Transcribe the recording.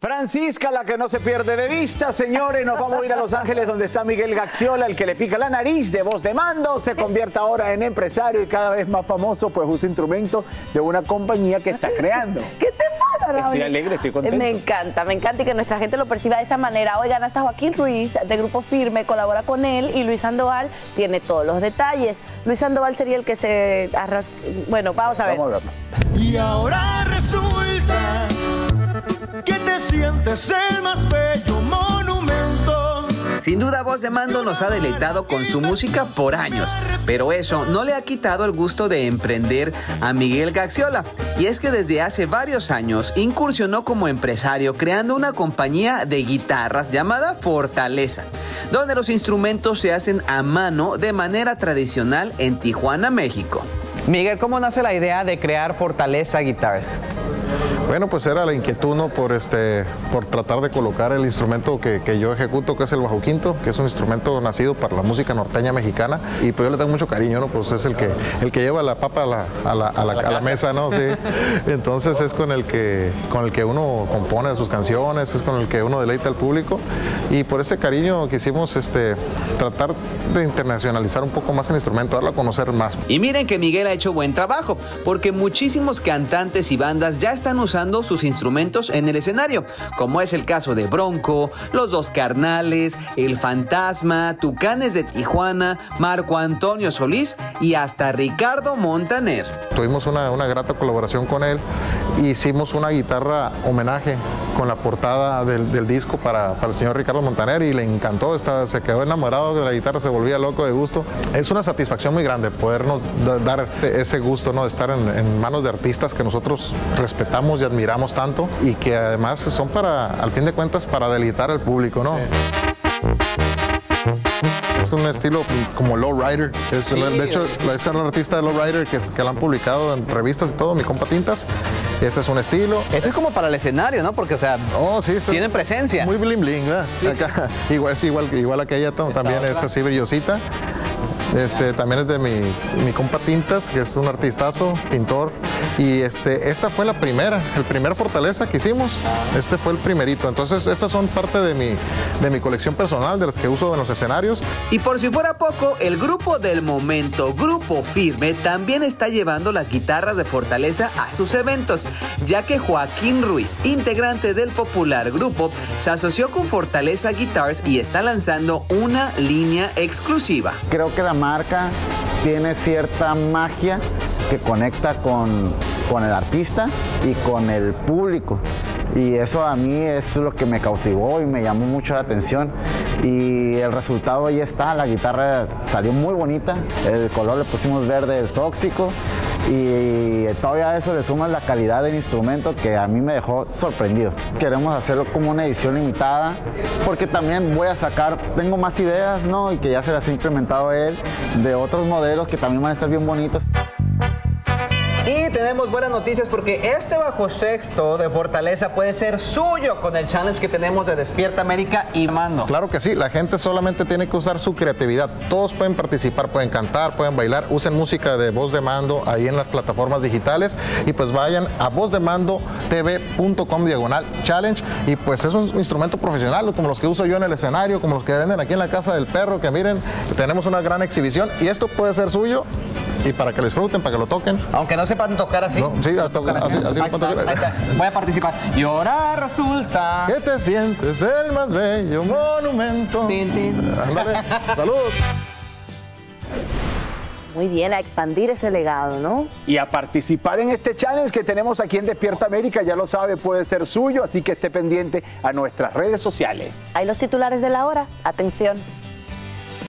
Francisca, la que no se pierde de vista, señores, nos vamos a ir a Los Ángeles donde está Miguel Gaxiola, el que le pica la nariz de voz de mando, se convierte ahora en empresario y cada vez más famoso, pues usa instrumento de una compañía que está creando. ¿Qué te pasa, Raúl? Estoy alegre, estoy contento. Me encanta, me encanta y que nuestra gente lo perciba de esa manera. Oigan, hasta Joaquín Ruiz, de Grupo Firme, colabora con él y Luis Sandoval tiene todos los detalles. Luis Sandoval sería el que se arrasca... Bueno, vamos a ver. Vamos a verlo. Y ahora resulta que te sientes el más bello monumento. Sin duda, Voz de Mando nos ha deleitado con su música por años, pero eso no le ha quitado el gusto de emprender a Miguel Gaxiola. Y es que desde hace varios años incursionó como empresario creando una compañía de guitarras llamada Fortaleza, donde los instrumentos se hacen a mano de manera tradicional en Tijuana, México. Miguel, ¿cómo nace la idea de crear Fortaleza Guitars? Bueno, pues era la inquietud, ¿no? Por, este, por tratar de colocar el instrumento que, que yo ejecuto, que es el bajo quinto, que es un instrumento nacido para la música norteña mexicana. Y pues yo le tengo mucho cariño, ¿no? Pues es el que, el que lleva la papa a la, a la, a la, a la mesa, ¿no? Sí. Entonces es con el, que, con el que uno compone sus canciones, es con el que uno deleita al público. Y por ese cariño quisimos este, tratar de internacionalizar un poco más el instrumento, darlo a conocer más. Y miren que Miguel ha hecho buen trabajo, porque muchísimos cantantes y bandas ya están usando sus instrumentos en el escenario, como es el caso de Bronco, Los Dos Carnales, El Fantasma, Tucanes de Tijuana, Marco Antonio Solís y hasta Ricardo Montaner. Tuvimos una, una grata colaboración con él, hicimos una guitarra homenaje con la portada del, del disco para, para, el señor Ricardo Montaner y le encantó, está, se quedó enamorado de la guitarra, se volvía loco de gusto. Es una satisfacción muy grande podernos dar ese gusto ¿no? de estar en, en manos de artistas que nosotros respetamos y admiramos tanto y que además son para, al fin de cuentas, para deleitar al público, ¿no? Es un estilo como lowrider. Es, Sí. De hecho, es el artista de lowrider que, que lo han publicado en revistas y todo, mi compa Tintas. Ese es un estilo. Ese es como para el escenario, ¿no? Porque, o sea, Oh, sí, tiene presencia. Muy bling bling, ¿verdad? Acá, igual, es igual, igual aquella to- también es así brillosita. Este, también es de mi, mi compa Tintas, que es un artistazo, pintor. Y este, esta fue la primera, el primer Fortaleza que hicimos. Este fue el primerito. Entonces, estas son parte de mi, de mi colección personal, de las que uso en los escenarios. Y por si fuera poco, el grupo del momento, Grupo Firme, también está llevando las guitarras de Fortaleza a sus eventos, ya que Joaquín Ruiz, integrante del popular grupo, se asoció con Fortaleza Guitars y está lanzando una línea exclusiva. Creo que la marca tiene cierta magia que conecta con, con el artista y con el público. Y eso a mí es lo que me cautivó y me llamó mucho la atención. Y el resultado ahí está, la guitarra salió muy bonita, el color le pusimos verde tóxico y todavía a eso le sumas la calidad del instrumento que a mí me dejó sorprendido. Queremos hacerlo como una edición limitada porque también voy a sacar, tengo más ideas, ¿no? Y que ya se las he implementado él de otros modelos que también van a estar bien bonitos. Y tenemos buenas noticias porque este bajo sexto de Fortaleza puede ser suyo con el challenge que tenemos de Despierta América y Mando. Claro que sí, la gente solamente tiene que usar su creatividad. Todos pueden participar, pueden cantar, pueden bailar. Usen música de voz de mando ahí en las plataformas digitales y pues vayan a vozdemandotv.com diagonal challenge y pues es un instrumento profesional como los que uso yo en el escenario, como los que venden aquí en la casa del perro, que miren, tenemos una gran exhibición y esto puede ser suyo y para que lo disfruten, para que lo toquen. Aunque no sepan tocar así. No, sí, a tocar así, así Ahí lo pueden está, tocar. ahí está. Voy a participar. Y ahora resulta. ¿Qué te sientes el más bello monumento? Tin, tin. Ándale, salud. Muy bien, a expandir ese legado, ¿no? Y a participar en este challenge que tenemos aquí en Despierta América, ya lo sabe, puede ser suyo, así que esté pendiente a nuestras redes sociales. Hay los titulares de la hora. Atención.